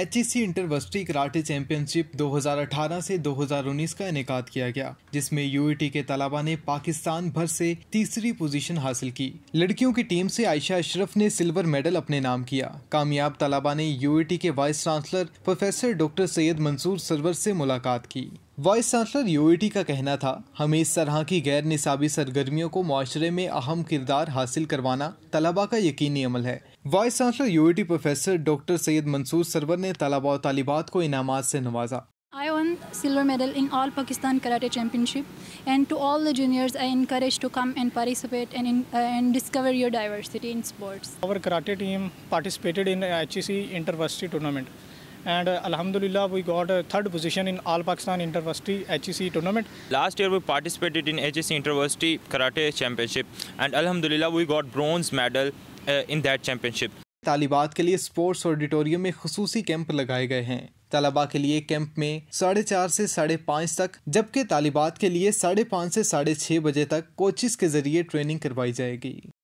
H E C intervarsity karate championship دو ہزار اٹھارہ سے دو ہزار انیس کا انعقاد کیا گیا جس میں یو ای ٹی کے طلبہ نے پاکستان بھر سے تیسری پوزیشن حاصل کی لڑکیوں کی ٹیم سے عائشہ اشرف نے سلور میڈل اپنے نام کیا کامیاب طلبہ نے یو ای ٹی کے vice chancellor professor doctor Syed Mansoor Sarwar سے ملاقات کی vice chancellor U V T کا کہنا تھا ہمیں اس طرح کی غیر نصابی سرگرمیوں کو معاشرے میں اہم کردار حاصل کروانا طلبہ کا یقینی عمل ہے vice U professor doctor Syed Mansoor Sarwar نے طلباء و طالبات کو انعامات سے نوازا E e طالبات کے لیے اسپورٹس آڈیٹوریم میں خصوصی کیمپ لگائے گئے ہیں طلبا کے لیے کیمپ میں ساڑھے چار سے ساڑھے پانچ تک جبکہ طالبات کے لیے ساڑھے پانچ سے ساڑھے چھ بجے تک کوچز کے ذریعے ٹریننگ کروائی جائے گی